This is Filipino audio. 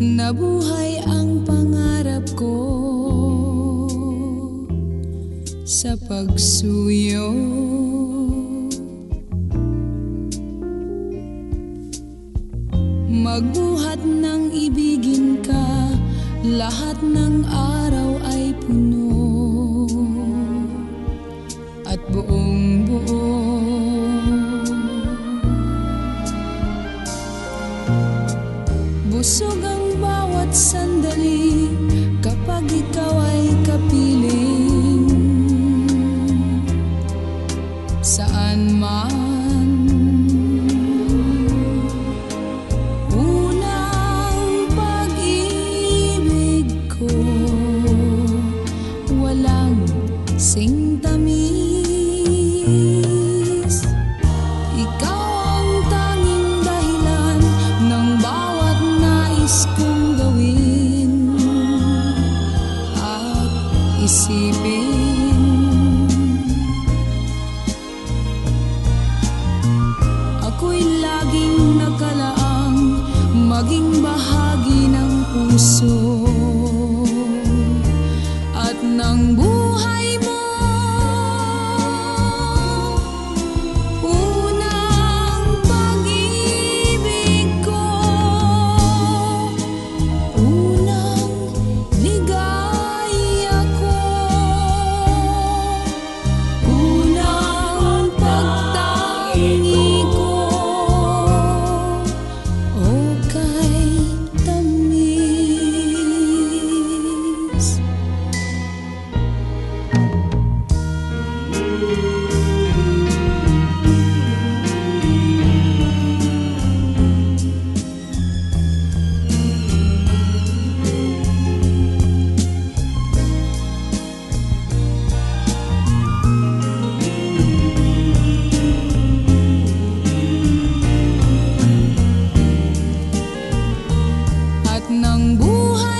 Nabuhay ang pangarap ko. Sa pagsuyo. Magbuhat ng ibigin ka Lahat ng araw ay puno. At buong buo Busog ang bawat sandali. Kapag ikaw ay kapiling isipin. Ako'y laging nakalaang maging bahagi ng puso 不害